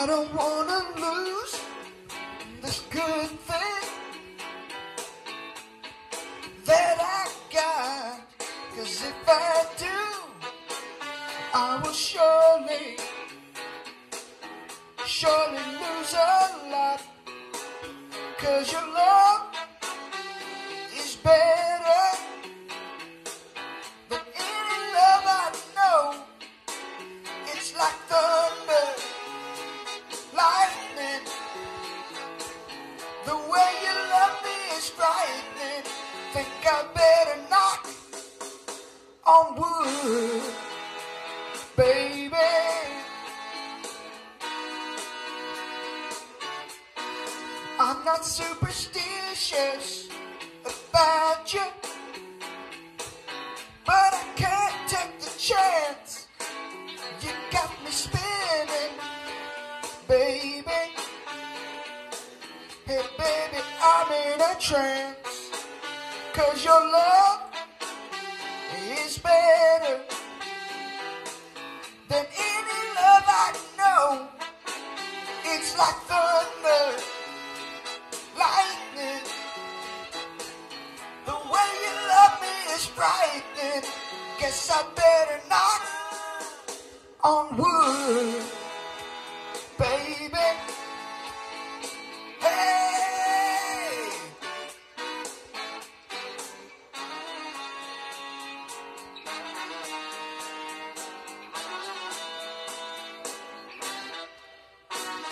I don't wanna lose this good thing that I got. Cause if I do, I will surely, surely lose a lot. Cause your love is better The way you love me is frightening. Think I better knock on wood, baby. I'm not superstitious about you, Hey, baby, I'm in a trance. Cause your love is better than any love I know. It's like thunder, lightning. The way you love me is frightening. Guess I better knock on wood, baby.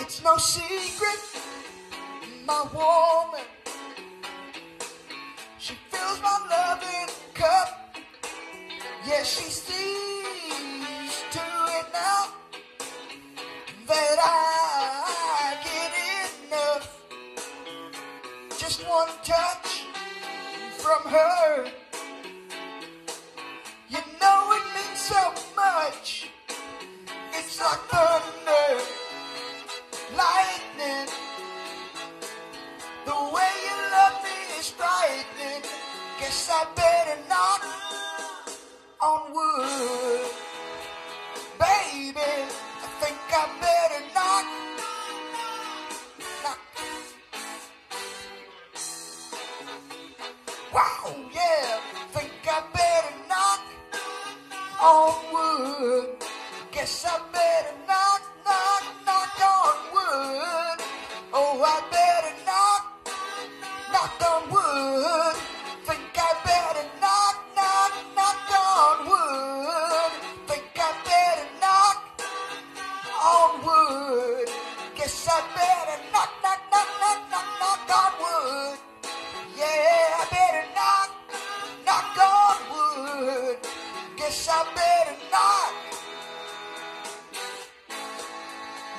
It's no secret, my woman. She fills my loving cup. Yeah, she sees to it now that I get enough. Just one touch from her. I better knock on wood. Baby, I think I better knock. knock. Wow, yeah, I think I better knock on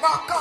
better